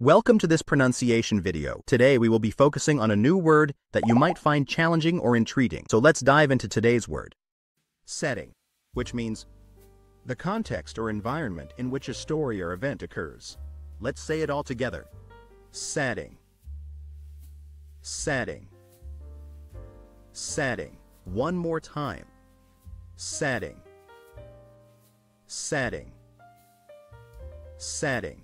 Welcome to this pronunciation video. Today we will be focusing on a new word that you might find challenging or intriguing. So let's dive into today's word. Setting, which means the context or environment in which a story or event occurs. Let's say it all together. Setting. Setting. Setting. One more time. Setting. Setting. Setting.